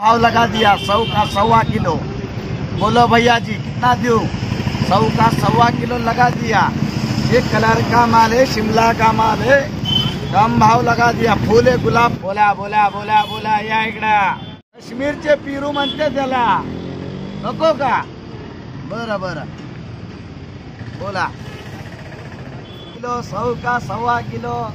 भाव लगा दिया, सौ का सवा किलो। बोलो भैया जी, कितना दूँ? सौ का सवा किलो लगा दिया। एक कलर का माल है, शिमला का माल है। कम भाव लगा दिया। फुले गुलाब, बोला बोला बोला बोला, या इकडं काश्मीरचे पिरू म्हणते त्याला। नको का? बरं बरं। बोला। किलो, सौ का सवा किलो।